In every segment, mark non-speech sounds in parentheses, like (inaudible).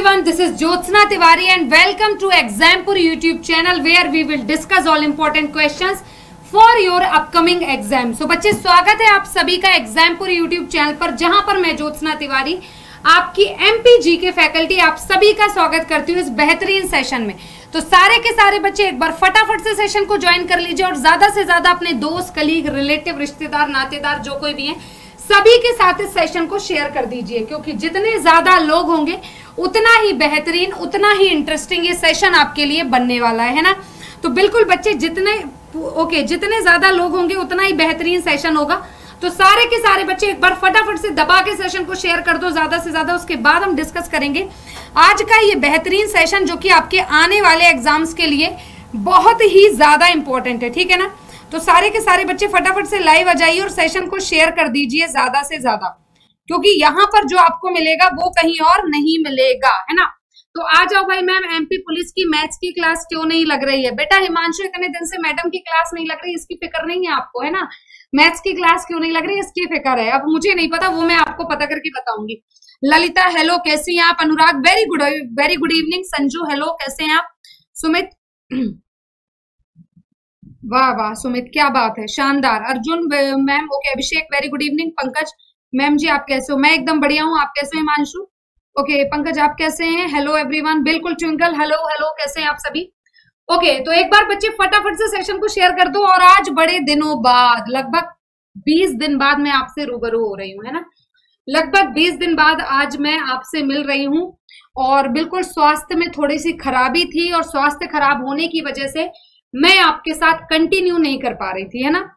everyone, this is Jyotsna Tiwari and welcome to Exampur YouTube channel where we will discuss all important questions for your upcoming exam. So बच्चे स्वागत है आप सभी का Exampur YouTube channel पर जहाँ पर मैं ज्योत्सना तिवारी आपकी एमपीजी के फैकल्टी आप सभी का स्वागत करती हूँ इस बेहतरीन सेशन में तो सारे के सारे बच्चे एक बार फटाफट से सेशन को ज्वाइन कर लीजिए और ज़्यादा से ज़्यादा अपने दोस्त कलीग रिलेटिव रिश्तेदार नातेदार जो कोई भी है सभी के साथ इस सेशन को शेयर कर दीजिए क्योंकि जितने ज़्यादा लोग होंगे उतना ही बेहतरीन, उतना ही इंटरेस्टिंग ये सेशन आपके लिए बनने वाला है ना? तो बिल्कुल बच्चे, जितने ओके जितने ज़्यादा लोग होंगे, उतना ही बेहतरीन सेशन होगा। तो सारे के सारे बच्चे एक बार फटाफट से दबा के सेशन को शेयर कर दो, ज़्यादा से ज़्यादा उसके बाद हम डिस्कस करेंगे। आज का ये बेहतरीन सेशन जो कि आपके आने वाले एग्ज़ाम्स के लिए बहुत ही ज़्यादा इंपॉर्टेंट है, ठीक है ना? तो सारे के सारे बच्चे फटाफट से लाइव आ जाइए और सेशन को शेयर कर दीजिए ज़्यादा से ज़्यादा। क्योंकि यहाँ पर जो आपको मिलेगा वो कहीं और नहीं मिलेगा, है ना? तो आ जाओ भाई, मैम एमपी पुलिस की मैथ्स की क्लास क्यों नहीं लग रही है? बेटा, हिमांशु इतने दिन से मैडम की क्लास नहीं लग रही, इसकी फ़िक्र नहीं है आपको, है ना? मैथ्स की क्लास क्यों नहीं लग रही, इसकी फ़िक्र है। अब मुझे नहीं पता, वो मैं आपको पता करके बताऊँगी। ललिता हेलो कैसी हैं आप? Anurag very good very good evening Sanju hello कैसे हैं आप? सुमित, वाह वाह, सुमित, क्या बात है, शानदार। Arjun ma'am okay Abhishek very good evening Pankaj ma'am ji, आप कैसे हो? मैं एकदम बढ़िया हूँ। आप कैसे हैं मानशु ओके पंकज, आप कैसे हैं? हेलो एवरीवन बिल्कुल ट्विंकल हेलो हेलो कैसे हैं आप सभी? ओके तो एक बार बच्चे फटाफट से सेशन को शेयर कर दो और आज बड़े दिनों बाद, लगभग बीस दिन बाद मैं आपसे रूबरू हो रही हूँ, है ना? लगभग बीस दिन बाद आज मैं आपसे मिल रही हूँ और बिल्कुल स्वास्थ्य में थोड़ी सी खराबी थी और स्वास्थ्य खराब होने की वजह से मैं आपके साथ कंटिन्यू नहीं कर पा रही थी, है ना?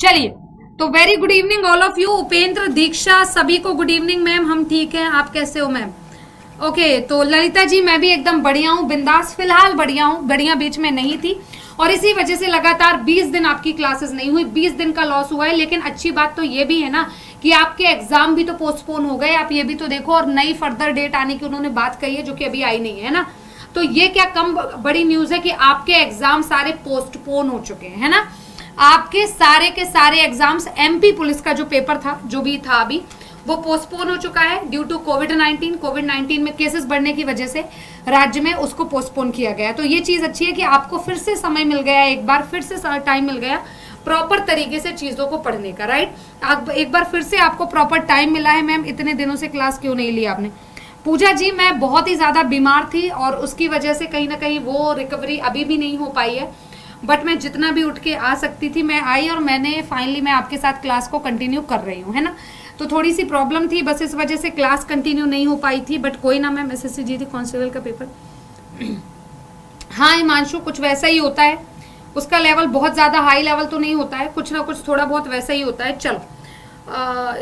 चलिए तो very good evening all of you Upendra Diksha सभी को गुड इवनिंग मैम हम ठीक हैं. आप कैसे हो मैम ओके okay, तो ललिता जी मैं भी एकदम बढ़िया हूँ. बिंदास फ़िलहाल बढ़िया हूँ. गड़िया बीच में नहीं थी. और इसी वजह से लगातार 20 दिन आपकी क्लासेस नहीं हुई. 20 दिन का लॉस हुआ है. लेकिन अच्छी बात तो ये भी है ना कि आपके एग्ज़ाम भी तो पोस्टपोन हो गए. आप ये भी तो देखो और नई फर्दर डेट आने की उन्होंने बात कही है जो कि अभी आई नहीं है ना? तो ये क्या कम बड़ी न्यूज़ है कि आपके एग्ज़ाम सारे पोस्टपोन हो चुके हैं है ना? आपके सारे के सारे एग्ज़ाम्स एमपी पुलिस का जो पेपर था, जो भी था अभी, वो पोस्टपोन हो चुका है ड्यू टू कोविड 19 कोविड 19 में केसेस बढ़ने की वजह से राज्य में उसको पोस्टपोन किया गया। तो ये चीज़ अच्छी है कि आपको फिर से समय मिल गया, एक बार फिर से टाइम मिल गया प्रॉपर तरीके से चीज़ों को पढ़ने का राइट आप एक बार फिर से आपको प्रॉपर टाइम मिला है मैम इतने दिनों से क्लास क्यों नहीं ली आपने? पूजा जी, मैं बहुत ही ज़्यादा बीमार थी और उसकी वजह से कहीं ना कहीं वो रिकवरी अभी भी नहीं हो पाई है। बट मैं जितना भी उठ के आ सकती थी मैं आई और मैंने फाइनली मैं आपके साथ क्लास को कंटिन्यू कर रही हूँ है ना? तो थोड़ी सी प्रॉब्लम थी बस इस वजह से क्लास कंटिन्यू नहीं हो पाई थी बट कोई ना मैम एस एस जी थी कॉन्स्टेबल का पेपर (clears throat) हाँ हिमांशु कुछ वैसा ही होता है। उसका लेवल बहुत ज़्यादा हाई लेवल तो नहीं होता है कुछ ना कुछ थोड़ा बहुत वैसा ही होता है। चलो।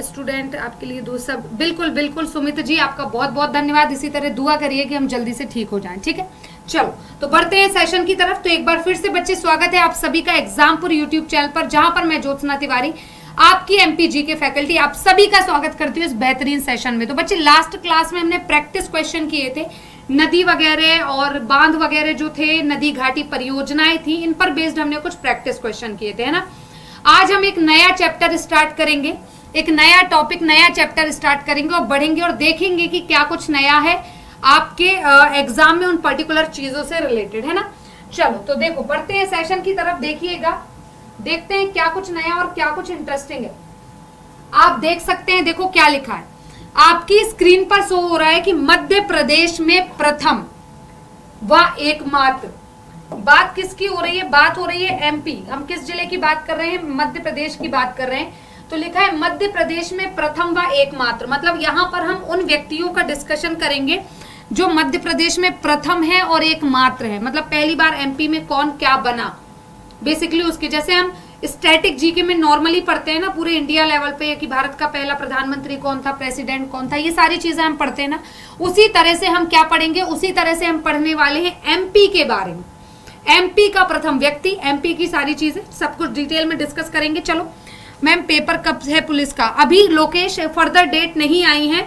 स्टूडेंट uh, आपके लिए दो सब। बिल्कुल बिल्कुल सुमित जी आपका बहुत बहुत धन्यवाद। इसी तरह दुआ करिए कि हम जल्दी से ठीक हो जाएँ ठीक है? चलो तो बढ़ते हैं सेशन की तरफ़। तो एक बार फिर से बच्चे, स्वागत है आप सभी का एग्जामपुर यूट्यूब चैनल पर, जहाँ पर मैं ज्योत्सना तिवारी, आपकी एमपीजी के फैकल्टी आप सभी का स्वागत करती हूँ इस बेहतरीन सेशन में। तो बच्चे लास्ट क्लास में हमने प्रैक्टिस क्वेश्चन किए थे। नदी वगैरह और बाँध वगैरह जो थे, नदी घाटी परियोजनाएँ थी, इन पर बेस्ड हमने कुछ प्रैक्टिस क्वेश्चन किए थे, है ना? आज हम एक नया चैप्टर स्टार्ट करेंगे। एक नया टॉपिक नया चैप्टर स्टार्ट करेंगे और बढ़ेंगे और देखेंगे कि क्या कुछ नया है। आपके एग्ज़ाम में उन पर्टिकुलर चीज़ों से रिलेटेड है ना? चलो तो देखो बढ़ते हैं सेशन की तरफ़, देखिएगा। देखते हैं क्या कुछ नया और क्या कुछ इंटरेस्टिंग है। आप देख सकते हैं, देखो क्या लिखा है। आपकी स्क्रीन पर शो हो रहा है कि मध्य प्रदेश में प्रथम व एकमात्र। बात किसकी हो रही है? बात हो रही है एमपी हम किस ज़िले की बात कर रहे हैं? मध्य प्रदेश की बात कर रहे हैं। तो लिखा है, मध्य प्रदेश में प्रथम व एकमात्र। मतलब यहाँ पर हम उन व्यक्तियों का डिस्कशन करेंगे जो मध्य प्रदेश में प्रथम है और एकमात्र है। मतलब पहली बार एमपी में कौन क्या बना। बेसिकली उसके जैसे हम स्टैटिक जीके में नॉर्मली पढ़ते हैं ना, पूरे इंडिया लेवल पे कि भारत का पहला प्रधानमंत्री कौन था प्रेसिडेंट कौन था, ये सारी चीज़ें हम पढ़ते हैं ना। उसी तरह से हम क्या पढ़ेंगे? उसी तरह से हम पढ़ने वाले हैं एमपी के बारे में। एमपी का प्रथम व्यक्ति एमपी की सारी चीज़ें, सब कुछ डिटेल में डिस्कस करेंगे। चलो मैम पेपर कब है पुलिस का? अभी लोकेश फर्दर डेट नहीं आई है।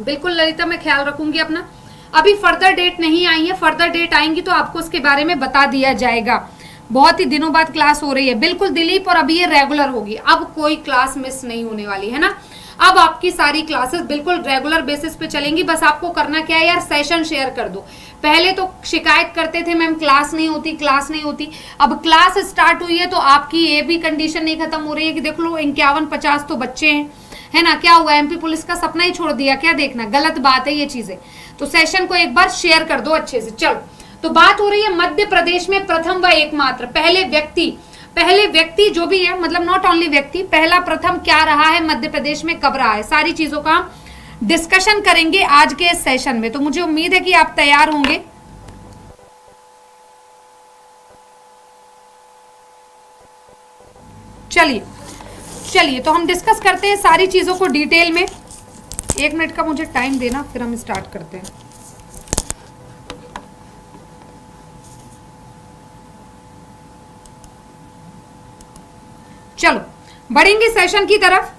बिल्कुल ललिता, मैं ख्याल रखूँगी अपना। अभी फर्दर डेट नहीं आई है फर्दर डेट आएँगी तो आपको उसके बारे में बता दिया जाएगा। बहुत ही दिनों बाद क्लास हो रही है। बिल्कुल दिलीप और अभी ये रेगुलर होगी। अब कोई क्लास मिस नहीं होने वाली, है ना? अब आपकी सारी क्लासेस बिल्कुल रेगुलर बेसिस पे चलेंगी। बस आपको करना क्या है यार? सेशन शेयर कर दो। पहले तो शिकायत करते थे मैम क्लास नहीं होती क्लास नहीं होती। अब क्लास स्टार्ट हुई है तो आपकी ये भी कंडीशन नहीं खत्म हो रही है कि देख लो, इक्यावन पचास तो बच्चे हैं। है ना? क्या हुआ? एमपी पुलिस का सपना ही छोड़ दिया। क्या देखना? गलत बात है ये चीज़ें। तो सेशन को एक बार शेयर कर दो अच्छे से। चलो। तो बात हो रही है मध्य प्रदेश में प्रथम व एकमात्र, पहले व्यक्ति। पहले व्यक्ति जो भी है मतलब नॉट ओनली व्यक्ति, पहला प्रथम क्या रहा है? मध्य प्रदेश में कब रहा है? सारी चीज़ों का डिस्कशन करेंगे आज के इस सेशन में। तो मुझे उम्मीद है कि आप तैयार होंगे। चलिए। चलिए तो हम डिस्कस करते हैं सारी चीज़ों को डिटेल में। एक मिनट का मुझे टाइम देना, फिर हम स्टार्ट करते हैं। चलो, बढ़ेंगे सेशन की तरफ़।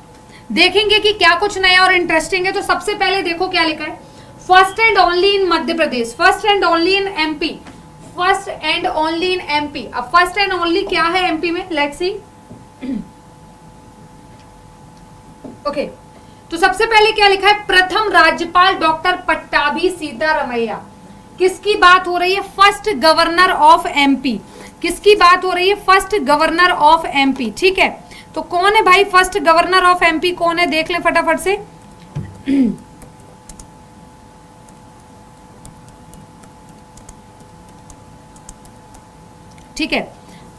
देखेंगे कि क्या कुछ नया और इंटरेस्टिंग है तो सबसे पहले देखो क्या लिखा है। First and only in Madhya Pradesh first and only in MP first and only in MP अब फ़र्स्ट एंड ओनली क्या है एमपी में? लेट्स सी ओके तो सबसे पहले क्या लिखा है? प्रथम राज्यपाल डॉक्टर पट्टाभी सीतारमैया। किसकी बात हो रही है? फ़र्स्ट गवर्नर ऑफ़ एमपी किसकी बात हो रही है? फ़र्स्ट गवर्नर ऑफ़ एमपी ठीक है? तो कौन है भाई फ़र्स्ट गवर्नर ऑफ़ एमपी कौन है? देख ले फटाफट से। (clears throat) ठीक है?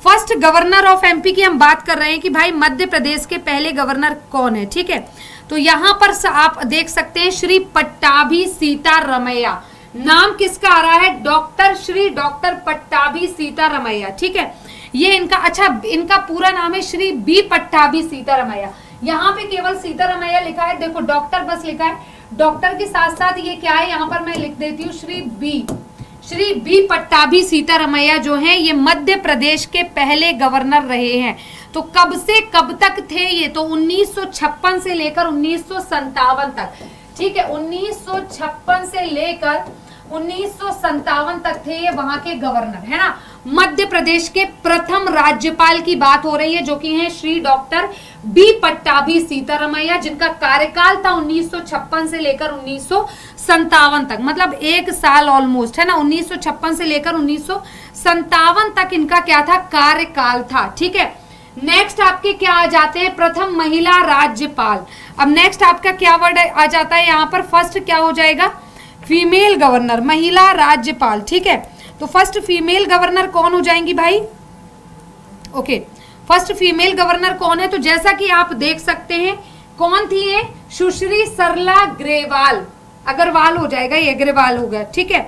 फ़र्स्ट गवर्नर ऑफ़ एमपी की हम बात कर रहे हैं कि भाई मध्य प्रदेश के पहले गवर्नर कौन है, ठीक है? तो यहाँ पर आप देख सकते हैं श्री पट्टाभी सीतारमैया। नाम किसका आ रहा है? डॉक्टर श्री डॉक्टर पट्टाभी सीतारमैया, ठीक है? ये इनका अच्छा इनका पूरा नाम है श्री बी पट्टाभी सीतारमैया। यहाँ पे केवल सीतारमैया लिखा है, देखो, डॉक्टर बस लिखा है। डॉक्टर के साथ साथ ये क्या है, यहाँ पर मैं लिख देती हूँ, श्री बी। श्री बी पट्टाभी सीतारमैया जो हैं, ये मध्य प्रदेश के पहले गवर्नर रहे हैं। तो कब से कब तक थे ये? तो 1956 से लेकर उन्नीस सौ सत्तावन तक। ठीक है 1956 से लेकर उन्नीस सौ सतावन तक थे ये वहाँ के गवर्नर, है ना? मध्य प्रदेश के प्रथम राज्यपाल की बात हो रही है, जो कि हैं श्री डॉक्टर बी पट्टाभी सीतारमैया, जिनका कार्यकाल था 1956 से लेकर उन्नीस तक। मतलब एक साल ऑलमोस्ट है ना? 1956 से लेकर उन्नीस तक इनका क्या था? कार्यकाल था, ठीक है? नेक्स्ट आपके क्या आ जाते हैं? प्रथम महिला राज्यपाल। अब नेक्स्ट आपका क्या वर्ड आ जाता है यहाँ पर। फ़र्स्ट क्या हो जाएगा? फीमेल गवर्नर महिला राज्यपाल, ठीक है? तो फ़र्स्ट फीमेल गवर्नर कौन हो जाएँगी भाई? ओके फ़र्स्ट फीमेल गवर्नर कौन है? तो जैसा कि आप देख सकते हैं कौन थी ये? सुश्री सरला ग्रेवाल। अग्रवाल हो जाएगा ये अग्रवाल हो गया ठीक है?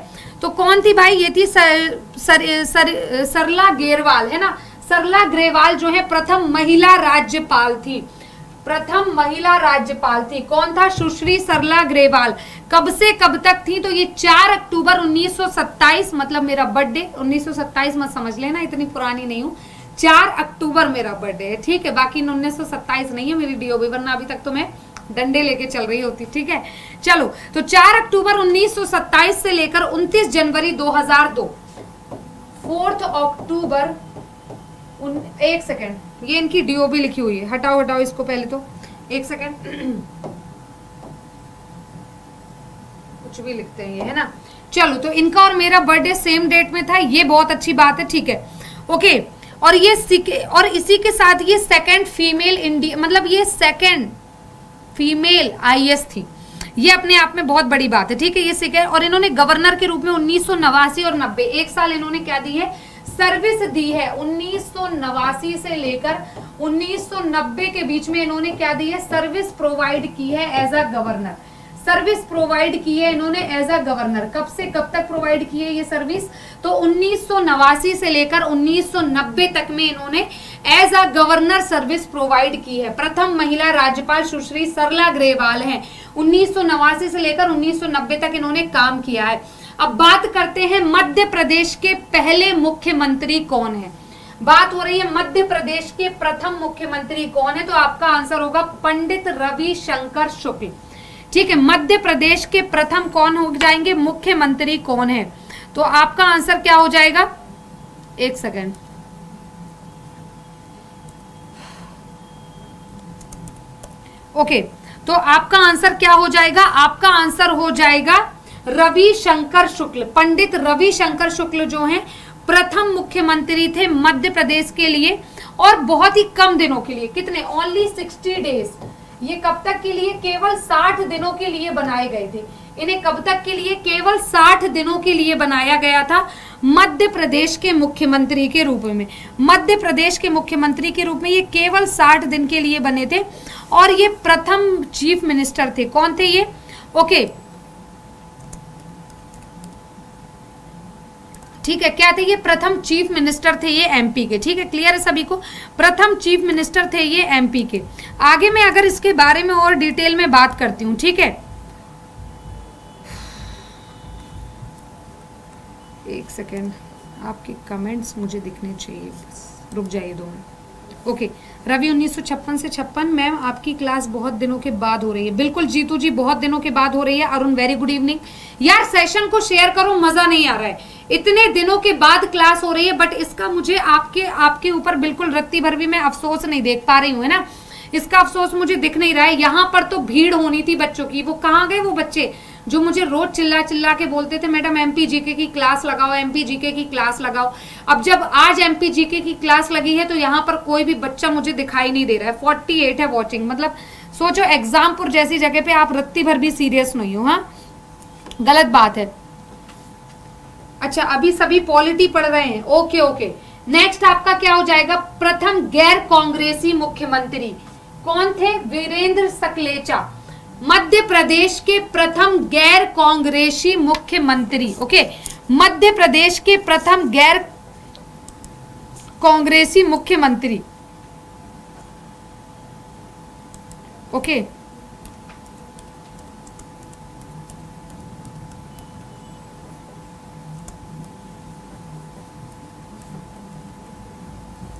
तो कौन थी भाई? ये थी sir, sir, sir, Sarla Grewal है ना? सरला ग्रेवाल जो है प्रथम महिला राज्यपाल थी। प्रथम महिला राज्यपाल थी। कौन था? सुश्री सरला ग्रेवाल। कब से कब तक थी? तो ये 4 अक्टूबर 1927 मतलब मेरा बर्थडे 1927 मत समझ लेना, इतनी पुरानी नहीं हूँ। 4 अक्टूबर मेरा बर्थडे है, ठीक है? बाकी 1927 नहीं है मेरी डीओबी वरना अभी तक तो मैं डंडे लेके चल रही होती, ठीक है? चलो तो 4 अक्टूबर 1927 से लेकर 29 जनवरी 2002 फोर्थ अक्टूबर एक सेकेंड। ये इनकी डीओबी लिखी हुई है। हटाओ हटाओ इसको पहले तो। एक सेकेंड कुछ भी लिखते हैं ये, है ना? चलो तो इनका और मेरा बर्थडे सेम डेट में था। ये बहुत अच्छी बात है, ठीक है? ओके और ये और इसी के साथ ये सेकंड फीमेल इंडिया मतलब ये सेकंड फीमेल आईएएस थी। ये अपने आप में बहुत बड़ी बात है, ठीक है? ये सेकंड और इन्होंने गवर्नर के रूप में उन्नीस सौ नवासी और नब्बे, एक साल इन्होंने क्या दी है? सर्विस दी है। उन्नीस सौ नवासी से लेकर 1990 के बीच में इन्होंने क्या दी है? सर्विस प्रोवाइड की है as a governor service provide की है इन्होंने एज अ गवर्नर कब से कब तक प्रोवाइड की है ये सर्विस? तो उन्नीस सौ नवासी से लेकर 1990 तक में इन्होंने as a governor service provide की है। प्रथम महिला राज्यपाल सुश्री सरला ग्रेवाल हैं। उन्नीस सौ नवासी से लेकर 1990 तक इन्होंने काम किया है। अब बात करते हैं मध्य प्रदेश के पहले मुख्यमंत्री कौन है? बात हो रही है मध्य प्रदेश के प्रथम मुख्यमंत्री कौन है? तो आपका आंसर होगा पंडित रवि शंकर शुक्ल। ठीक है, मध्य प्रदेश के प्रथम कौन हो जाएँगे? मुख्यमंत्री कौन है? तो आपका आंसर क्या हो जाएगा? एक सेकेंड। ओके तो आपका आंसर क्या हो जाएगा? आपका आंसर हो जाएगा रवि शंकर शुक्ल, पंडित रवि शंकर शुक्ल जो हैं, प्रथम मुख्यमंत्री थे मध्य प्रदेश के लिए और बहुत ही कम दिनों के लिए, कितने? ओनली सिक्सटी डेज़ ये कब तक के लिए? केवल साठ दिनों के लिए बनाए गए थे। इन्हें कब तक के लिए? केवल साठ दिनों के लिए बनाया गया था मध्य प्रदेश के मुख्यमंत्री के रूप में। मध्य प्रदेश के मुख्यमंत्री के रूप में ये केवल साठ दिन के लिए बने थे और ये प्रथम चीफ मिनिस्टर थे। कौन थे ये? ओके ठीक है, क्या थे ये? प्रथम चीफ मिनिस्टर थे ये एमपी के। ठीक है क्लियर है सभी को? प्रथम चीफ मिनिस्टर थे ये एमपी के। आगे मैं अगर इसके बारे में और डिटेल में बात करती हूँ, ठीक है? एक सेकेंड, आपके कमेंट्स मुझे दिखने चाहिए। रुक जाइए दो मिनट। ओके रवि 1956 से छप्पन मैम आपकी क्लास बहुत दिनों के बाद हो रही है। बिल्कुल, जीतू जी, बहुत दिनों के बाद हो रही है। अरुण वेरी गुड इवनिंग यार सेशन को शेयर करो, मज़ा नहीं आ रहा है। इतने दिनों के बाद क्लास हो रही है बट इसका मुझे आपके आपके ऊपर बिल्कुल रत्ती भर भी मैं अफसोस नहीं देख पा रही हूँ, है ना? इसका अफसोस मुझे दिख नहीं रहा है। यहाँ पर तो भीड़ होनी थी बच्चों की। वो कहाँ गए वो बच्चे? जो मुझे रोज चिल्ला चिल्ला के बोलते थे, मैडम एमपी जीके की क्लास लगाओ एमपी जीके की क्लास लगाओ। अब जब आज एमपी जीके की क्लास लगी है तो यहाँ पर कोई भी बच्चा मुझे दिखाई नहीं दे रहा है। फोर्टी एट है वॉचिंग मतलब सोचो एग्जामपुर जैसी जगह पे आप रत्ती भर भी सीरियस नहीं हो हाँ? गलत बात है। अच्छा अभी सभी पॉलिटी पढ़ रहे हैं। ओके ओके नेक्स्ट आपका क्या हो जाएगा? प्रथम गैर कांग्रेसी मुख्यमंत्री। कौन थे? वीरेंद्र सकलेचा। मध्य प्रदेश के प्रथम गैर कांग्रेसी मुख्यमंत्री, ओके? मध्य प्रदेश के प्रथम गैर कांग्रेसी मुख्यमंत्री, ओके?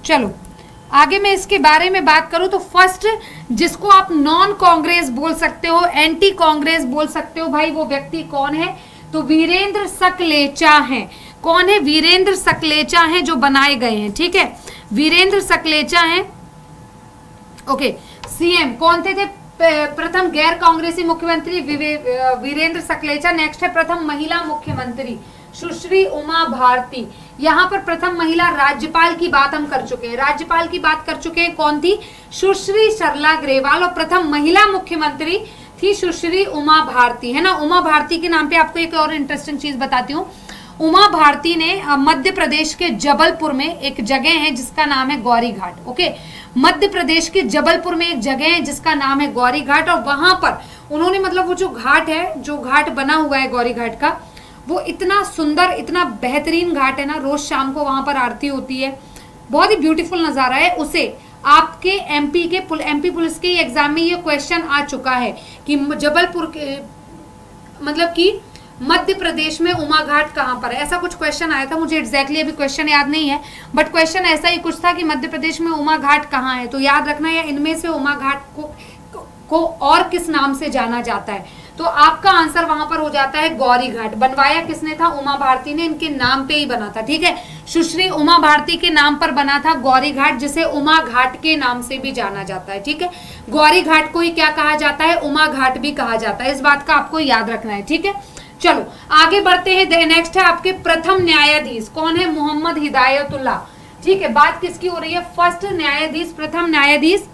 चलो। आगे मैं इसके बारे में बात करूँ तो फ़र्स्ट जिसको आप नॉन कांग्रेस बोल सकते हो एंटी कांग्रेस बोल सकते हो, भाई वो व्यक्ति कौन है? तो वीरेंद्र सकलेचा हैं। कौन है? वीरेंद्र सकलेचा हैं जो बनाए गए हैं, ठीक है? वीरेंद्र सकलेचा हैं। ओके सीएम कौन थे थे? प्रथम गैर कांग्रेसी मुख्यमंत्री वीरेंद्र सकलेचा नेक्स्ट है प्रथम महिला मुख्यमंत्री, सुश्री उमा भारती। यहाँ पर प्रथम महिला राज्यपाल की बात हम कर चुके हैं। राज्यपाल की बात कर चुके हैं कौन थी? सुश्री सरला ग्रेवाल और प्रथम महिला मुख्यमंत्री थी सुश्री उमा भारती। है ना? उमा भारती के नाम पे आपको एक और इंटरेस्टिंग चीज़ बताती हूँ। उमा भारती ने मध्य प्रदेश के जबलपुर में एक जगह है जिसका नाम है गौरी घाट, ओके? मध्य प्रदेश के जबलपुर में एक जगह है जिसका नाम है गौरी घाट और वहाँ पर उन्होंने मतलब वो जो घाट है, जो घाट बना हुआ है गौरी घाट का वो इतना सुंदर इतना बेहतरीन घाट है ना रोज शाम को वहाँ पर आरती होती है। बहुत ही ब्यूटीफुल नज़ारा है। उसे आपके एमपी के पुल, एमपी पुलिस के एग्ज़ाम में ये क्वेश्चन आ चुका है कि जबलपुर के मतलब कि मध्य प्रदेश में उमा घाट कहाँ पर है? ऐसा कुछ क्वेश्चन आया था। मुझे एग्जैक्टली exactly अभी क्वेश्चन याद नहीं है बट क्वेश्चन ऐसा ही कुछ था कि मध्य प्रदेश में उमा घाट कहाँ है। तो याद रखना या इनमें से उमा घाट को को और किस नाम से जाना जाता है? तो आपका आंसर वहाँ पर हो जाता है गौरी घाट बनवाया किसने था? उमा भारती ने, इनके नाम पे ही बना था, ठीक है? सुश्री उमा भारती के नाम पर बना था गौरी घाट जिसे उमा घाट के नाम से भी जाना जाता है, ठीक है? गौरी घाट को ही क्या कहा जाता है? उमा घाट भी कहा जाता है। इस बात का आपको याद रखना है, ठीक है? चलो, आगे बढ़ते हैं। नेक्स्ट है आपके प्रथम न्यायाधीश। कौन है? मोहम्मद हिदायतुल्ला ठीक है, बात किसकी हो रही है? फ़र्स्ट न्यायाधीश, प्रथम न्यायाधीश।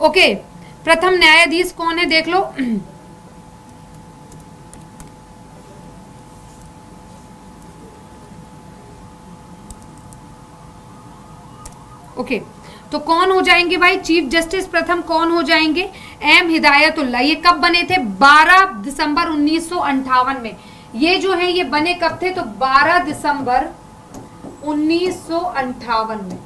ओके प्रथम न्यायाधीश कौन है देख लो। ओके तो कौन हो जाएँगे भाई? चीफ जस्टिस प्रथम कौन हो जाएँगे? एम हिदायतुल्ला ये कब बने थे? 12 दिसंबर उन्नीस में। ये जो है, ये बने कब थे? तो 12 दिसंबर उन्नीस में।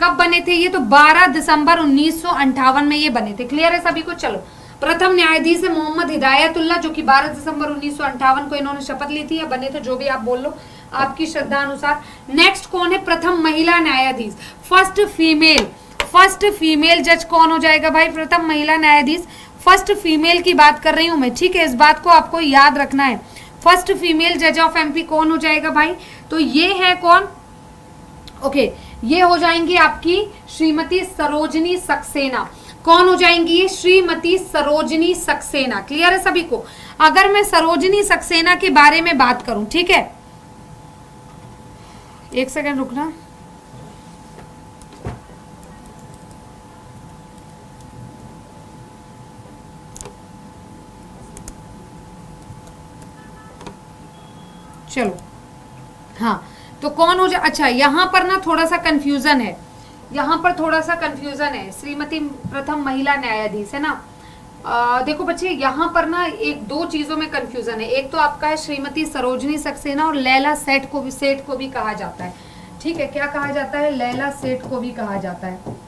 कब बने थे ये? तो 12 दिसंबर उन्नीस में ये बने थे। क्लियर है सभी को? चलो। प्रथम न्यायाधीश है मोहम्मद हिदायतुल्ला जो कि 12 दिसंबर उन्नीस को इन्होंने शपथ ली थी। या बने थे जो भी आप बोल लो आपकी श्रद्धा अनुसार नेक्स्ट कौन है? प्रथम महिला न्यायाधीश। फ़र्स्ट फीमेल फ़र्स्ट फीमेल जज कौन हो जाएगा भाई? प्रथम महिला न्यायाधीश। फ़र्स्ट फीमेल की बात कर रही हूँ मैं ठीक है? इस बात को आपको याद रखना है। फ़र्स्ट फीमेल जज ऑफ़ एमपी कौन हो जाएगा भाई? तो ये है कौन? ओके okay, ये हो जाएँगी आपकी श्रीमती सरोजनी सक्सेना। कौन हो जाएँगी ये श्रीमती सरोजनी सक्सेना? क्लियर है सभी को? अगर मैं सरोजनी सक्सेना के बारे में बात करूँ, ठीक है? एक सेकंड, रुकना। चलो। हाँ। तो कौन हो जाए अच्छा यहाँ पर ना थोड़ा सा कंफ्यूजन है। यहाँ पर थोड़ा सा कंफ्यूजन है। श्रीमती प्रथम महिला न्यायाधीश है ना? आ, देखो बच्चे यहाँ पर ना एक दो चीज़ों में कंफ्यूजन है। एक तो आपका है श्रीमती सरोजनी सक्सेना और लैला सेठ को भी सेठ को भी कहा जाता है। ठीक है क्या कहा जाता है? लैला सेठ को भी कहा जाता है।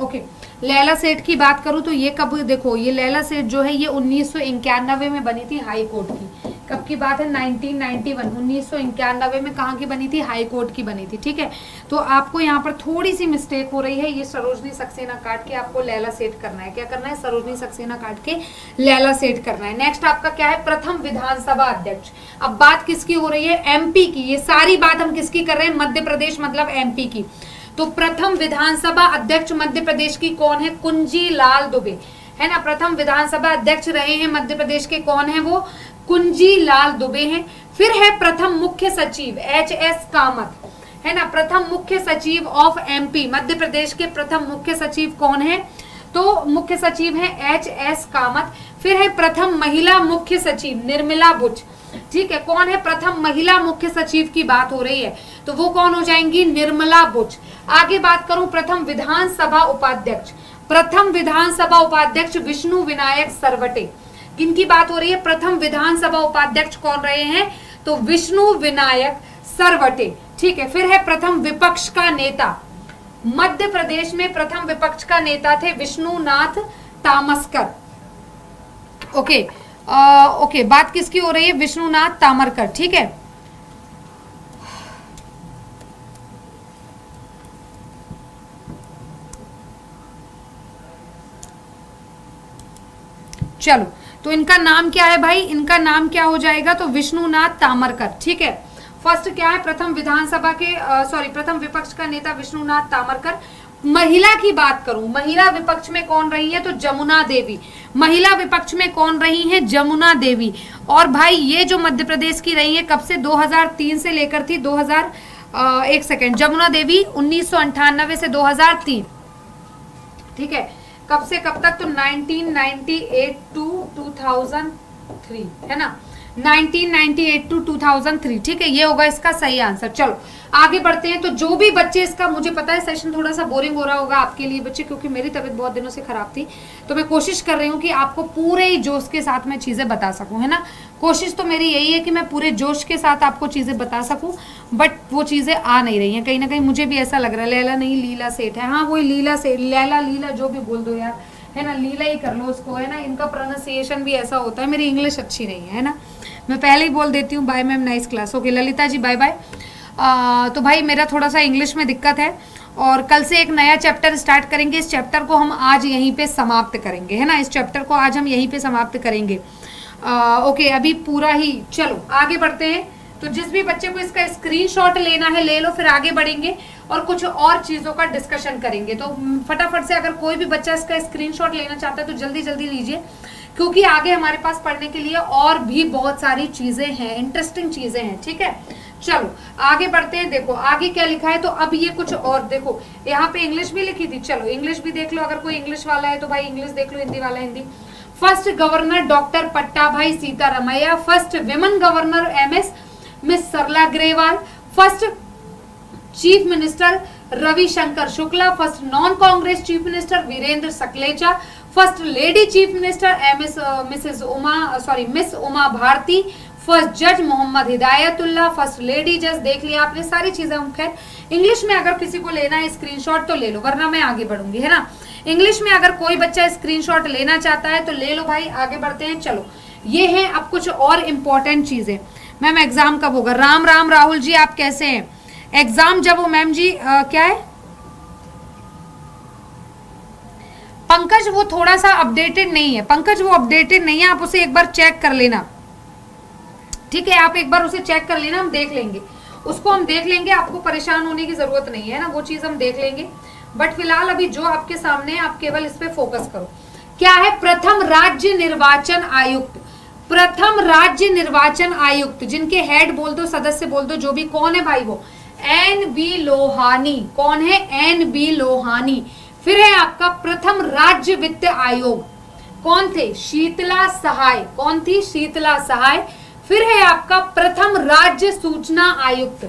ओके लैला सेठ की बात करूँ तो ये कब देखो ये लैला सेठ जो है ये उन्नीस में बनी थी हाई कोर्ट की। कब की बात है? 1991 उन्नीस में कहा की बनी थी? हाई कोर्ट की बनी थी, ठीक है? तो आपको यहाँ पर थोड़ी सी मिस्टेक हो रही है। ये सरोजनी सक्सेना काट के आपको लैला सेट करना है। क्या करना है? सरोजनी सक्सेना काट के लैला सेट करना है। नेक्स्ट आपका क्या है? प्रथम विधानसभा अध्यक्ष। अब बात किसकी हो रही है? एमपी की। ये सारी बात हम किसकी कर रहे हैं? मध्य प्रदेश मतलब एमपी की। तो प्रथम विधानसभा अध्यक्ष मध्य प्रदेश की कौन है? कुंजी लाल दुबे। है ना? प्रथम विधानसभा अध्यक्ष रहे हैं मध्य प्रदेश के कौन है वो? कुंजी लाल दुबे हैं। फिर है प्रथम मुख्य सचिव, एच एस कामत। है ना, प्रथम मुख्य सचिव ऑफ़ एमपी मध्य प्रदेश के प्रथम मुख्य सचिव कौन है? तो मुख्य सचिव है एच एस कामत। फिर है प्रथम महिला मुख्य सचिव, निर्मला बुच। ठीक है, कौन है प्रथम महिला मुख्य सचिव की बात हो रही है? तो वो कौन हो जाएँगी? निर्मला बुच। आगे बात करूँ, प्रथम विधानसभा उपाध्यक्ष। प्रथम विधानसभा उपाध्यक्ष विष्णु विनायक सरवटे। किनकी बात हो रही है। प्रथम विधानसभा उपाध्यक्ष कौन रहे हैं? तो विष्णु विनायक सरवटे। ठीक है फिर है प्रथम विपक्ष का नेता। मध्य प्रदेश में प्रथम विपक्ष का नेता थे विष्णुनाथ तामस्कर। ओके आ, ओके बात किसकी हो रही है? विष्णुनाथ तामरकर। ठीक है। चलो तो इनका नाम क्या है भाई? इनका नाम क्या हो जाएगा? तो विष्णुनाथ तामरकर, ठीक है? फ़र्स्ट क्या है? प्रथम विधानसभा के सॉरी प्रथम विपक्ष का नेता विष्णुनाथ तामरकर। महिला की बात करूँ, महिला विपक्ष में कौन रही है? तो जमुना देवी। महिला विपक्ष में कौन रही है? जमुना देवी। और भाई, ये जो मध्य प्रदेश की रही है, कब से? 2003 से लेकर थी 2000 एक सेकेंड जमुना देवी उन्नीस से 2003 ठीक है? कब से कब तक? तो 1998 टू 2003 है ना? 1998 टू 2003 ठीक है? ये होगा इसका सही आंसर चलो, आगे बढ़ते हैं। तो जो भी बच्चे इसका, मुझे पता है सेशन थोड़ा सा बोरिंग हो रहा होगा आपके लिए बच्चे, क्योंकि मेरी तबीयत बहुत दिनों से खराब थी। तो मैं कोशिश कर रही हूँ कि आपको पूरे ही जोश के साथ मैं चीज़ें बता सकूँ, है ना? कोशिश तो मेरी यही है कि मैं पूरे जोश के साथ आपको चीज़ें बता सकूँ बट वो चीज़ें आ नहीं रही हैं। कहीं ना कहीं मुझे भी ऐसा लग रहा है, लैला नहीं, लीला सेठ है। हाँ वही लीला सेठ लैला, लीला, जो भी बोल दो यार। है ना लीला ही कर लो उसको है ना? इनका प्रोनाउंसिएशन भी ऐसा होता है मेरी इंग्लिश अच्छी नहीं है ना? मैं पहले ही बोल देती हूँ bye ma'am nice class okay Lalita ji bye bye तो भाई मेरा थोड़ा सा इंग्लिश में दिक्कत है और कल से एक नया चैप्टर स्टार्ट करेंगे। इस चैप्टर को हम आज यहीं पे समाप्त करेंगे है ना? इस चैप्टर को आज हम यहीं पे समाप्त करेंगे। आ, ओके अभी पूरा ही चलो आगे बढ़ते हैं। तो जिस भी बच्चे को इसका स्क्रीनशॉट लेना है, ले लो, फिर आगे बढ़ेंगे और कुछ और चीज़ों का डिस्कशन करेंगे। तो फटाफट से अगर कोई भी बच्चा इसका स्क्रीनशॉट लेना चाहता है तो जल्दी जल्दी लीजिए। क्योंकि आगे हमारे पास पढ़ने के लिए और भी बहुत सारी चीज़ें हैं इंटरेस्टिंग चीज़ें हैं, ठीक है? चलो, आगे बढ़ते हैं। देखो, आगे क्या लिखा है? तो अब ये कुछ और देखो, यहाँ पे इंग्लिश भी लिखी थी। चलो इंग्लिश भी देख लो। अगर कोई इंग्लिश वाला है तो भाई इंग्लिश देख लो, हिंदी वाला, Hindi. First governor doctor Pattabhi Sitaramayya first women governor M S miss Sarla Grewal first chief minister Ravishankar Shukla first non Congress chief minister Virendra Sakhlecha first lady chief minister M S Mrs Uma sorry miss Uma Bharti first जज Mohammad Hidayatullah first lady जज देख लिया आपने, सारी चीज़ें हम खैर English में अगर किसी को लेना है स्क्रीनशॉट तो ले लो, वरना मैं आगे बढ़ूँगी, है ना? इंग्लिश में अगर कोई बच्चा स्क्रीनशॉट लेना चाहता है तो ले लो भाई, आगे बढ़ते हैं, चलो। ये है अब कुछ और इम्पोर्टेंट चीज़ें। मैम एग्ज़ाम कब होगा? राम राम राहुल जी आप कैसे हैं? एग्ज़ाम जब हो मैम जी आ, क्या है? पंकज वो थोड़ा सा अपडेटेड नहीं है। पंकज वो अपडेटेड नहीं है आप उसे एक बार चेक कर लेना। ठीक है आप एक बार उसे चेक कर लेना हम देख लेंगे। उसको हम देख लेंगे आपको परेशान होने की ज़रूरत नहीं है ना वो चीज़ हम देख लेंगे। बट फ़िलहाल अभी जो आपके सामने है आप केवल इस पर फोकस करो। क्या है? प्रथम राज्य निर्वाचन आयुक्त। प्रथम राज्य निर्वाचन आयुक्त, जिनके हेड बोल दो, सदस्य बोल दो, जो भी, कौन है भाई वो? एन बी लोहानी कौन है? एन बी लोहानी फिर है आपका प्रथम राज्य वित्त आयोग। कौन थे? शीतला सहाय। कौन थी? शीतला सहाय। फिर है आपका प्रथम राज्य सूचना आयुक्त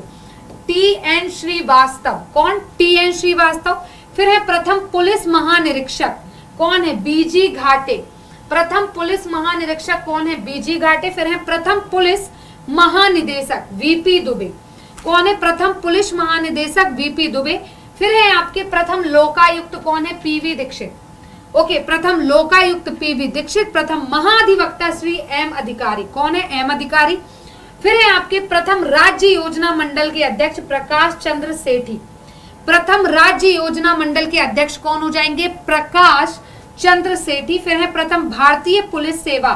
टी एन श्रीवास्तव। कौन? T N Srivastava. फिर है प्रथम पुलिस महानिरीक्षक। कौन है? बीजी घाटे प्रथम पुलिस महानिरीक्षक कौन है? बीजी घाटे, फिर है प्रथम पुलिस महानिदेशक वीपी दुबे। कौन है प्रथम पुलिस महानिदेशक वीपी दुबे? फिर है आपके प्रथम लोकायुक्त कौन है? पीवी दीक्षित। ओके, प्रथम लोकायुक्त पीवी दीक्षित, प्रथम महाधिवक्ता श्री एम अधिकारी। कौन है? एम अधिकारी। फिर है आपके प्रथम राज्य योजना मंडल के अध्यक्ष प्रकाश चंद्र सेठी। प्रथम राज्य योजना मंडल के अध्यक्ष कौन हो जाएँगे? प्रकाश चंद्र सेठी, फिर है प्रथम भारतीय पुलिस सेवा।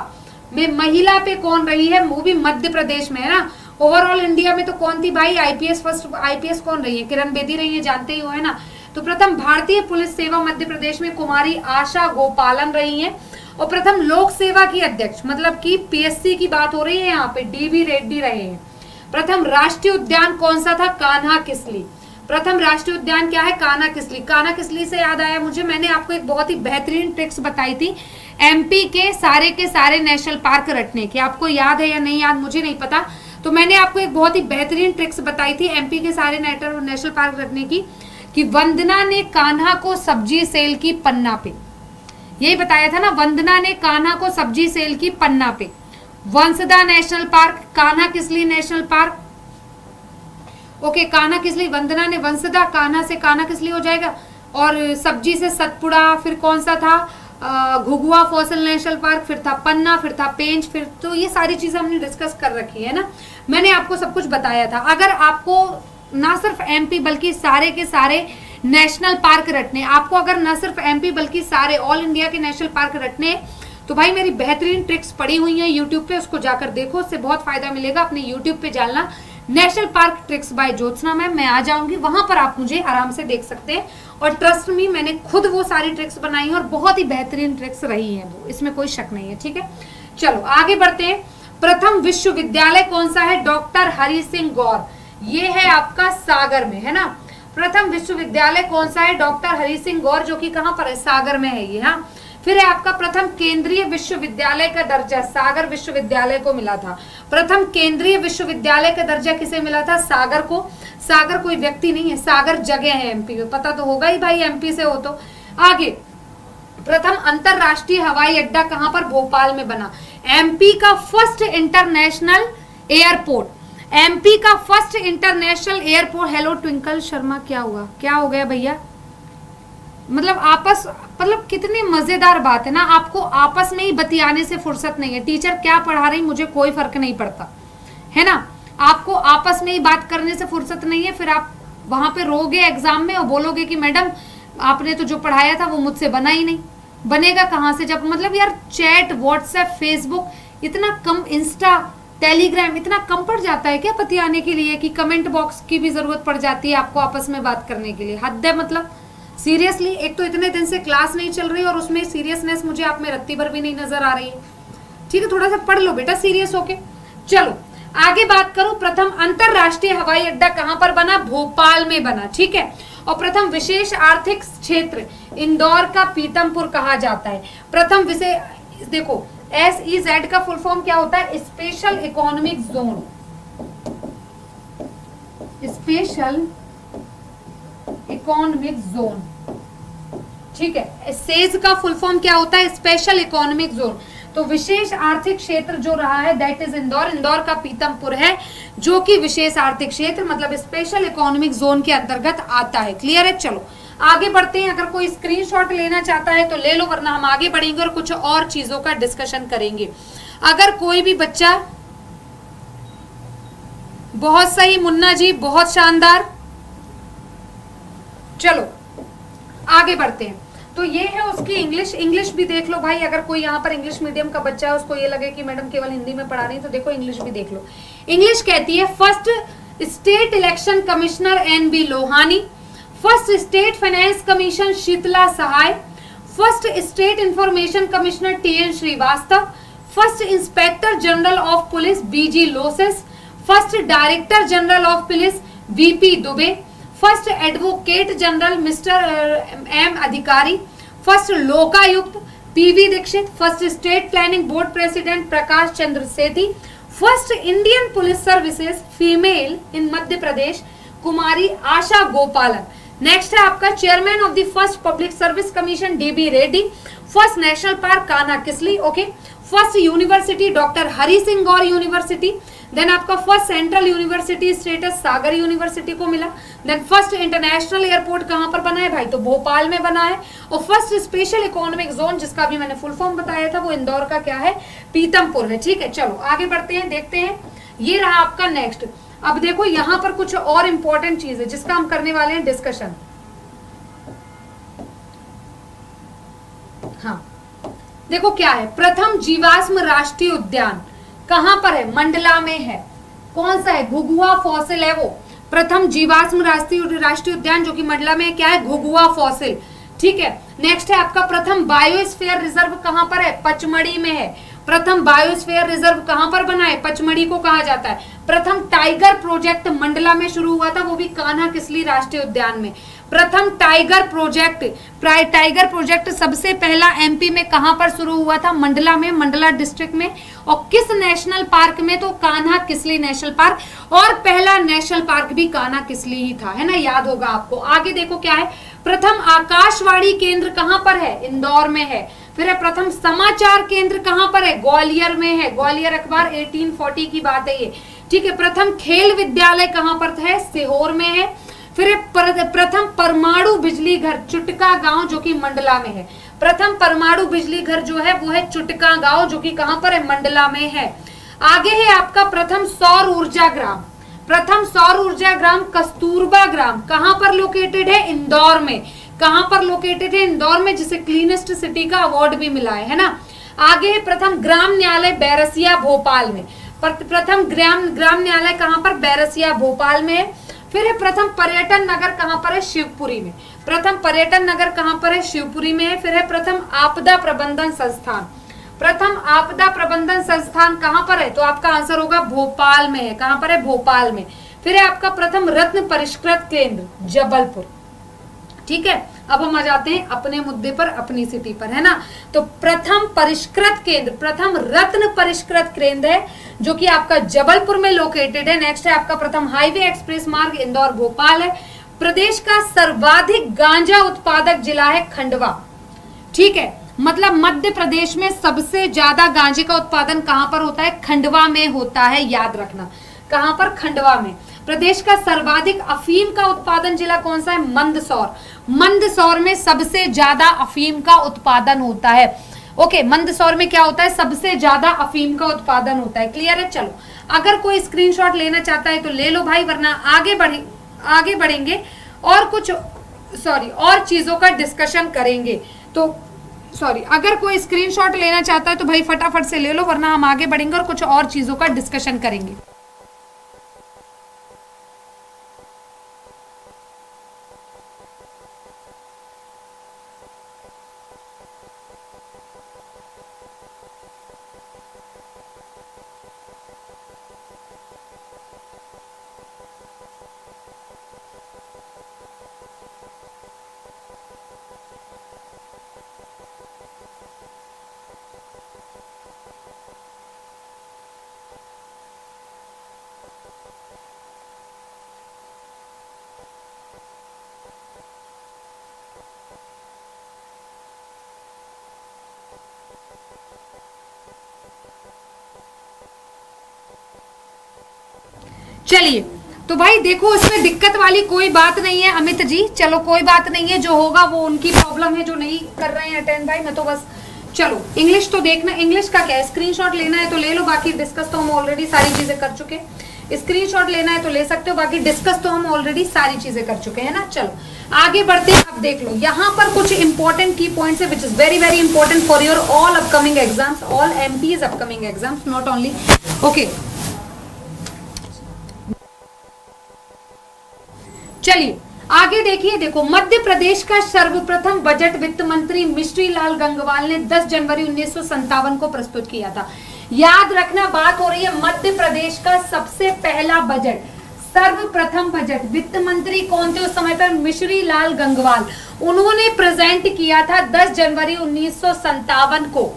में महिला पे कौन रही है? वो भी मध्य प्रदेश में है ना? ओवरऑल इंडिया में तो कौन थी भाई? आईपीएस फ़र्स्ट आईपीएस कौन रही है? किरण बेदी रही है, जानते ही हो, है ना? तो प्रथम भारतीय पुलिस सेवा मध्य प्रदेश में कुमारी आशा गोपालन रही है। और प्रथम लोक सेवा की अध्यक्ष मतलब कि पीएससी की बात हो रही है यहाँ पे डीबी रेड्डी रहे हैं। प्रथम राष्ट्रीय उद्यान कौन सा था? कान्हा किसली। प्रथम राष्ट्रीय उद्यान क्या है? कान्हा किसली। काना किसली से याद आया मुझे? मैंने आपको एक बहुत ही बेहतरीन ट्रिक्स बताई थी। एमपी के सारे के सारे नेशनल पार्क रटने के। आपको याद है या नहीं याद, मुझे नहीं पता। तो मैंने आपको एक बहुत ही बेहतरीन ट्रिक्स बताई थी एमपी के सारे नेशनल पार्क रटने की, कि वंदना ने कान्हा को सब्ज़ी सेल की पन्ना पे। यही बताया था ना, वंदना ने कान्हा को सब्ज़ी सेल की पन्ना पे। Vansda national park Kanha Kisli national park okay Kanha लिए? वंदना ने वंशदा कान्हा से कान्हा लिए हो जाएगा? और सब्ज़ी से सतपुड़ा, फिर कौन सा था? घुगुआ फॉसल नेशनल पार्क फिर था पन्ना, फिर था पेंच, फिर तो ये सारी चीज़ें हमने डिस्कस कर रखी है ना? मैंने आपको सब कुछ बताया था। अगर आपको ना सिर्फ़ एमपी बल्कि सारे के सारे नेशनल पार्क रटने, आपको अगर ना सिर्फ़ एमपी बल्कि सारे ऑल इंडिया के नेशनल पार्क रटने तो भाई मेरी बेहतरीन ट्रिक्स पड़ी हुई है यूट्यूब पे, उसको जाकर देखो, उससे बहुत फ़ायदा मिलेगा। अपने यूट्यूब पे जाना। National park tricks by Jyotsna ma'am, मैं आ जाऊँगी। वहाँ पर आप मुझे आराम से देख सकते हैं। और ट्रस्ट मी, मैंने खुद वो सारी ट्रिक्स बनाई है और बहुत ही बेहतरीन ट्रिक्स रही है वो। इसमें कोई शक नहीं है, ठीक है? चलो, आगे बढ़ते हैं। प्रथम विश्वविद्यालय कौन सा है? डॉक्टर हरि सिंह गौर। ये है आपका सागर में, है ना? प्रथम विश्वविद्यालय कौन सा है? डॉक्टर हरि सिंह गौर, जो कि कहाँ पर है? सागर में है ये हाँ? फिर है आपका प्रथम केंद्रीय विश्वविद्यालय का दर्जा, सागर विश्वविद्यालय को मिला था। प्रथम केंद्रीय विश्वविद्यालय का दर्जा किसे मिला था? सागर को। सागर कोई व्यक्ति नहीं है, सागर जगह है एमपी में पता तो होगा ही भाई एमपी से हो तो। आगे, प्रथम अंतरराष्ट्रीय हवाई अड्डा कहाँ पर? भोपाल में बना। एमपी का फ़र्स्ट इंटरनेशनल एयरपोर्ट एमपी का first international airport hello Twinkle Sharma क्या हुआ? क्या हो गया भैया? मतलब आपस मतलब कितनी मज़ेदार बात है ना, आपको आपस में ही बतियाने से फुर्सत नहीं है। टीचर क्या पढ़ा रही, मुझे कोई फ़र्क नहीं पड़ता। है ना? आपको आपस में ही बात करने से फुर्सत नहीं है, फिर आप वहाँ पे रोगे एग्ज़ाम में और बोलोगे कि, मैडम, आपने तो जो पढ़ाया था वो मुझसे बना ही नहीं। बनेगा कहाँ से? जब मतलब यार, चैट, व्हाट्सएप, फेसबुक, इतना कम इंस्टा, टेलीग्राम, इतना कम पड़ जाता है क्या पति आने के लिए कि कमेंट बॉक्स की भी ज़रूरत पड़ जाती है आपको आपस में बात करने के लिए? हद है मतलब। सीरियसली एक तो इतने दिन से क्लास नहीं चल रही और उसमें सीरियसनेस मुझे आप में रत्ती भर भी नहीं नज़र आ रही। ठीक है, थोड़ा सा पढ़ लो बेटा सीरियस होके। चलो, आगे बात करूँ, प्रथम अंतरराष्ट्रीय हवाई अड्डा कहाँ पर बना? भोपाल में बना, ठीक है? और प्रथम विशेष आर्थिक क्षेत्र इंदौर का पीतमपुर कहा जाता है? प्रथम विशेष देखो एस ई जेड का फुल फॉर्म क्या होता है? Special economic zone special economic zone ठीक है? सेज का फुल फॉर्म क्या होता है? स्पेशल इकोनॉमिक जोन तो विशेष आर्थिक क्षेत्र जो रहा है दैट इज़ इंदौर। इंदौर का पीतमपुर है, जो कि विशेष आर्थिक क्षेत्र मतलब स्पेशल इकोनॉमिक जोन के अंतर्गत आता है। क्लियर है? चलो। आगे बढ़ते हैं। अगर कोई स्क्रीनशॉट लेना चाहता है तो ले लो, वरना हम आगे बढ़ेंगे और कुछ और चीज़ों का डिस्कशन करेंगे। अगर कोई भी बच्चा, बहुत सही मुन्ना जी, बहुत शानदार। चलो, आगे बढ़ते हैं। तो ये है उसकी इंग्लिश इंग्लिश भी देख लो भाई, अगर कोई यहाँ पर इंग्लिश मीडियम का बच्चा है, उसको ये लगे कि मैडम केवल हिंदी में पढ़ा रही तो देखो इंग्लिश भी देख लो। इंग्लिश कहती है first state election commissioner N B Lohani first state finance commission Sheetla Sahay first state information commissioner T N Srivastava first inspector general of police B G losses first director general of police V P Dubey first advocate general mister M Adhikari, first Lokayukta P V Dixit, first state planning board president Prakash Chandra Sethi, first Indian police services female in Madhya Pradesh Kumari Asha Gopalan. Next है आपका chairman of the first public service commission D B Reddy first national park Kanha Kisli okay first university doctor Hari Singh Gour university then आपका first central university status Sagar university को मिला। Then first international airport कहाँ पर बना है भाई तो भोपाल में बना है और फ़र्स्ट स्पेशल इकोनॉमिक जोन जिसका भी मैंने फुल फॉर्म बताया था, वो इंदौर का क्या है? पीतमपुर है, ठीक है? चलो, आगे बढ़ते हैं, देखते हैं। ये रहा आपका नेक्स्ट अब देखो, यहाँ पर कुछ और इंपॉर्टेंट चीज़ है, जिसका हम करने वाले हैं डिस्कशन हाँ। देखो क्या है, प्रथम जीवाश्म राष्ट्रीय उद्यान। कहाँ पर है? मंडला में है। कौन सा है? घुगुआ फॉसिल है वो। प्रथम जीवाश्म राष्ट्रीय राष्ट्रीय उद्यान जो कि मंडला में क्या है? घुगुआ फॉसिल ठीक है? नेक्स्ट है आपका प्रथम बायोस्फीयर रिज़र्व कहाँ पर है? पचमढ़ी में है। प्रथम बायोस्फीयर रिज़र्व कहाँ पर बना है? पचमढ़ी को कहा जाता है। प्रथम टाइगर प्रोजेक्ट मंडला में शुरू हुआ था, वो भी कान्हा किसली राष्ट्रीय उद्यान में। प्रथम टाइगर प्रोजेक्ट टाइगर प्रोजेक्ट सबसे पहला एमपी में कहाँ पर शुरू हुआ था? मंडला में, मंडला डिस्ट्रिक्ट में। और किस नेशनल पार्क में? तो कान्हा किसली नेशनल पार्क और पहला नेशनल पार्क भी कान्हा किसली ही था, है ना? याद होगा आपको। आगे देखो क्या है। प्रथम आकाशवाणी केंद्र कहाँ पर है? इंदौर में है। फिर है प्रथम समाचार केंद्र कहाँ पर है? ग्वालियर में है। ग्वालियर अखबार 1840 की बात है ये। ठीक है, प्रथम खेल विद्यालय कहाँ पर है? सीहोर में है। फिर प्रथम परमाणु बिजली घर चुटका गाँव जो कि मंडला में है। प्रथम परमाणु बिजली घर जो है, वो है चुटका गाँव जो कि कहाँ पर है? मंडला में है। आगे है आपका प्रथम सौर ऊर्जा ग्राम। प्रथम सौर ऊर्जा ग्राम कस्तूरबा ग्राम। कहाँ पर लोकेटेड है? इंदौर में। कहाँ पर लोकेटेड है? इंदौर में, जिसे क्लीनेस्ट सिटी का अवार्ड भी मिला है है ना? आगे है प्रथम ग्राम न्यायालय बैरसिया, भोपाल में। प्रथम ग्राम ग्राम न्यायालय कहाँ पर? बैरसिया, भोपाल में है। फिर है प्रथम पर्यटन नगर कहाँ पर है? शिवपुरी में। प्रथम पर्यटन नगर कहाँ पर है? शिवपुरी में है। फिर है प्रथम आपदा प्रबंधन संस्थान। प्रथम आपदा प्रबंधन संस्थान कहाँ पर है? तो आपका आंसर होगा भोपाल में है। कहाँ पर है? भोपाल में। फिर है आपका प्रथम रत्न परिष्कृत केंद्र, जबलपुर। ठीक है? अब हम आ जाते हैं अपने मुद्दे पर, अपनी सिटी पर, है ना? तो प्रथम परिष्कृत केंद्र, प्रथम रत्न परिष्कृत केंद्र है, जो कि आपका जबलपुर में लोकेटेड है। नेक्स्ट है आपका प्रथम हाईवे एक्सप्रेस मार्ग, इंदौर भोपाल है। प्रदेश का सर्वाधिक गांजा उत्पादक जिला है खंडवा। ठीक है? मतलब मध्य प्रदेश में सबसे ज़्यादा गांजे का उत्पादन कहाँ पर होता है? खंडवा में होता है, याद रखना। कहाँ पर? खंडवा में। प्रदेश का सर्वाधिक अफीम का उत्पादन जिला कौन सा है? मंदसौर। मंदसौर में सबसे ज़्यादा अफीम का उत्पादन होता है। ओके मंदसौर में क्या होता है? सबसे ज़्यादा अफीम का उत्पादन होता है। क्लियर है? चलो, अगर कोई स्क्रीनशॉट लेना चाहता है तो ले लो भाई, वरना आगे बढ़े, आगे बढ़ेंगे और कुछ, सॉरी, और चीज़ों का डिस्कशन करेंगे। तो सॉरी, अगर कोई स्क्रीनशॉट लेना चाहता है तो भाई फटाफट से ले लो, वरना हम आगे बढ़ेंगे और कुछ और चीज़ों का डिस्कशन करेंगे चलिए तो भाई देखो, इसमें दिक्कत वाली कोई बात नहीं है, अमित जी। चलो, कोई बात नहीं है, जो होगा वो उनकी प्रॉब्लम है जो नहीं कर रहे हैं अटेंड भाई, मैं तो बस चलो इंग्लिश तो देखना इंग्लिश का क्या है? स्क्रीनशॉट लेना है तो ले लो, बाकी डिस्कस तो हम ऑलरेडी सारी चीज़ें कर चुके स्क्रीनशॉट लेना है तो ले सकते हो, बाकी डिस्कस तो हम ऑलरेडी सारी चीज़ें कर चुके हैं ना? चलो, आगे बढ़ते हैं, अब देख लो। यहाँ पर कुछ इंपॉर्टेंट की पॉइंट्स है which is very very important for your all upcoming exams all MPs upcoming exams not only okay चलिए, आगे देखिए, देखो, मध्य प्रदेश का सर्वप्रथम बजट वित्त मंत्री मिश्री लाल गंगवाल ने 10 जनवरी उन्नीस को प्रस्तुत किया था। याद रखना, बात हो रही है मध्य प्रदेश का सबसे पहला बजट, सर्वप्रथम बजट। वित्त मंत्री कौन थे उस समय पर? मिश्री लाल गंगवाल। उन्होंने प्रेजेंट किया था 10 जनवरी उन्नीस को।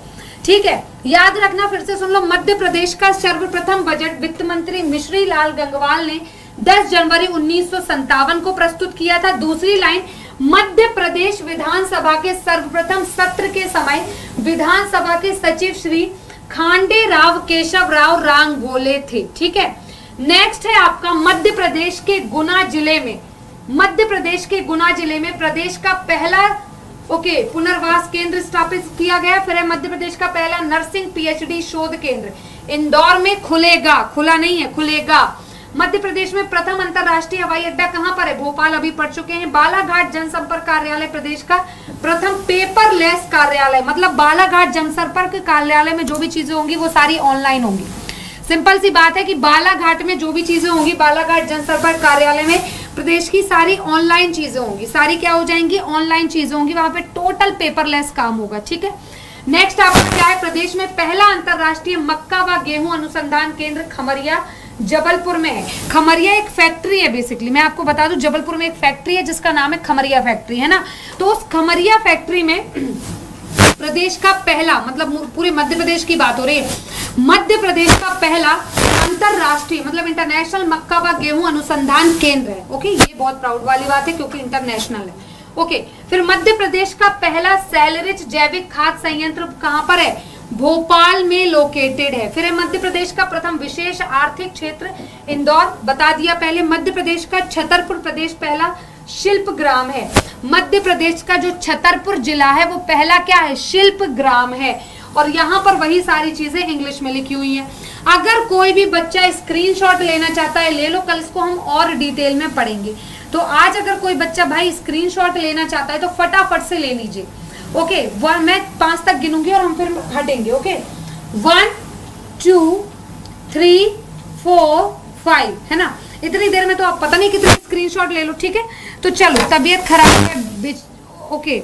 ठीक है, याद रखना, फिर से सुन लो, मध्य प्रदेश का सर्वप्रथम बजट वित्त मंत्री मिश्री लाल गंगवाल ने 10 जनवरी उन्नीस सौ सत्तावन को प्रस्तुत किया था। दूसरी लाइन, मध्य प्रदेश विधानसभा के सर्वप्रथम सत्र के समय विधानसभा के सचिव श्री खांडे राव केशव राव रांगोले थे, ठीक है? नेक्स्ट है आपका मध्य प्रदेश के गुना ज़िले में। मध्य प्रदेश के गुना ज़िले में प्रदेश का पहला, ओके, पुनर्वास केंद्र स्थापित किया गया। फिर है मध्य प्रदेश का पहला नर्सिंग पीएचडी शोध केंद्र। इंदौर में खुलेगा, खुला नहीं है, खुलेगा। मध्य प्रदेश में प्रथम अंतरराष्ट्रीय हवाई अड्डा कहाँ पर है? भोपाल अभी पढ़ चुके हैं। बालाघाट जनसंपर्क कार्यालय प्रदेश का प्रथम पेपरलेस कार्यालय मतलब बालाघाट जनसंपर्क कार्यालय में जो भी चीज़ें होंगी वो सारी ऑनलाइन होंगी। सिंपल सी बात है कि बालाघाट में जो भी चीज़ें होंगी, बालाघाट जनसंपर्क कार्यालय में प्रदेश की सारी ऑनलाइन चीज़ें होंगी। सारी क्या हो जाएँगी? ऑनलाइन चीज़ें होंगी। वहाँ पे टोटल पेपरलेस काम होगा, ठीक है? नेक्स्ट आपका क्या है? प्रदेश में पहला अंतरराष्ट्रीय मक्का व गेहूँ अनुसंधान केंद्र खमरिया जबलपुर में। है खमरिया एक फैक्ट्री है बेसिकली मैं आपको बता दूँ, जबलपुर में एक फैक्ट्री है, जिसका नाम है खमरिया फैक्ट्री है ना? तो उस खमरिया फैक्ट्री में प्रदेश का पहला मतलब पूरे मध्य प्रदेश की बात हो रही है। मध्य प्रदेश का पहला अंतरराष्ट्रीय मतलब इंटरनेशनल मक्का व गेहूँ अनुसंधान केंद्र है। ओके ये बहुत प्राउड वाली बात है, क्योंकि इंटरनेशनल है। ओके फिर मध्य प्रदेश का पहला सैलरिच जैविक खाद संयंत्र कहाँ पर है? भोपाल में लोकेटेड है। फिर है मध्य प्रदेश का प्रथम विशेष आर्थिक क्षेत्र इंदौर। बता दिया पहले, मध्य प्रदेश का छतरपुर प्रदेश पहला शिल्प ग्राम है। मध्य प्रदेश का जो छतरपुर जिला है, वो पहला क्या है? शिल्प ग्राम है। और यहाँ पर वही सारी चीज़ें इंग्लिश में लिखी हुई है। अगर कोई भी बच्चा स्क्रीनशॉट लेना चाहता है, ले लो, कल इसको हम और डिटेल में पढ़ेंगे। तो आज अगर कोई बच्चा भाई स्क्रीनशॉट लेना चाहता है तो फटाफट से ले लीजिए। ओके वन मैं पाँच तक गिनूँगी और हम फिर हटेंगे okay one two three four five है ना? इतनी देर में तो आप पता नहीं कितने स्क्रीनशॉट ले लो, ठीक है? तो चलो, तबीयत खराब है ओके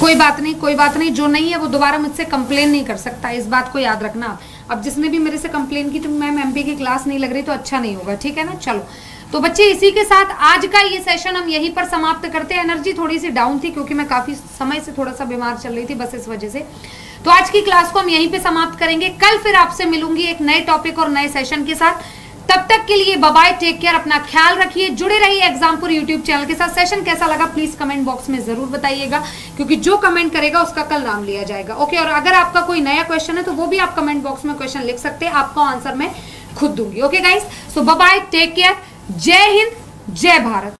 कोई बात नहीं, कोई बात नहीं, जो नहीं है वो दोबारा मुझसे कंप्लेन नहीं कर सकता, इस बात को याद रखना अब जिसने भी मेरे से कंप्लेन की तो मैम एमपी की क्लास नहीं लग रही तो अच्छा नहीं होगा, ठीक है ना? चलो तो बच्चे, इसी के साथ आज का ये सेशन हम यहीं पर समाप्त करते हैं। एनर्जी थोड़ी सी डाउन थी क्योंकि मैं काफ़ी समय से थोड़ा सा बीमार चल रही थी बस इस वजह से। तो आज की क्लास को हम यहीं पे समाप्त करेंगे। कल फिर आपसे मिलूँगी एक नए टॉपिक और नए सेशन के साथ। तब तक के लिए बाय टेक केयर अपना ख्याल रखिए। जुड़े रहिए एग्जामपुर यूट्यूब चैनल के साथ। सेशन कैसा लगा प्लीज़ कमेंट बॉक्स में ज़रूर बताइएगा, क्योंकि जो कमेंट करेगा उसका कल नाम लिया जाएगा। ओके और अगर आपका कोई नया क्वेश्चन है तो वो भी आप कमेंट बॉक्स में क्वेश्चन लिख सकते हैं। आपका आंसर मैं खुद दूँगी। Okay guys so bye take care Jai Hind Jai Bharat.